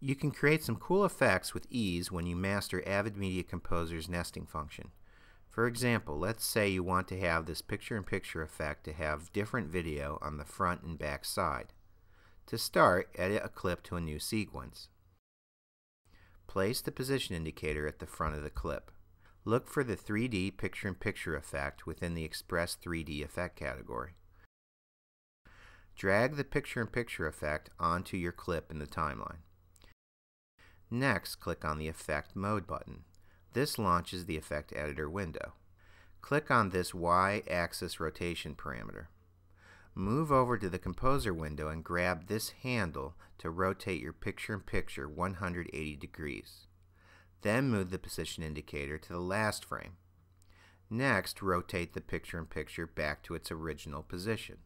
You can create some cool effects with ease when you master Avid Media Composer's nesting function. For example, let's say you want to have this picture-in-picture -picture effect to have different video on the front and back side. To start, edit a clip to a new sequence. Place the position indicator at the front of the clip. Look for the 3D picture-in-picture -picture effect within the Xpress 3D effect category. Drag the picture-in-picture -picture effect onto your clip in the timeline. Next, click on the Effect Mode button. This launches the Effect Editor window. Click on this Y-axis rotation parameter. Move over to the Composer window and grab this handle to rotate your picture-in-picture -picture 180 degrees. Then move the position indicator to the last frame. Next, rotate the picture-in-picture -picture back to its original position.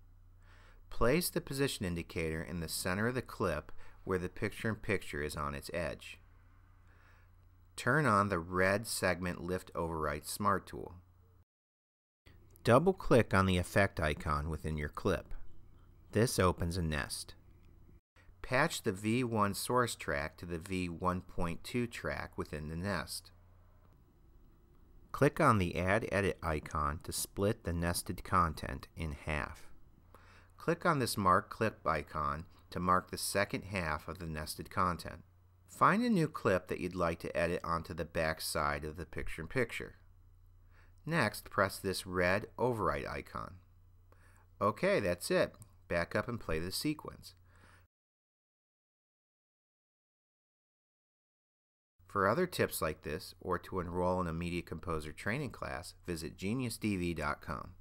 Place the position indicator in the center of the clip where the picture-in-picture -picture is on its edge. Turn on the red segment lift overwrite smart tool. Double-click on the effect icon within your clip. This opens a nest. Patch the V1 source track to the V1.2 track within the nest. Click on the Add Edit icon to split the nested content in half. Click on this Mark Clip icon to mark the second half of the nested content. Find a new clip that you'd like to edit onto the back side of the picture-in-picture. -picture. Next, press this red overwrite icon. Okay, that's it. Back up and play the sequence. For other tips like this, or to enroll in a Media Composer training class, visit geniusdv.com.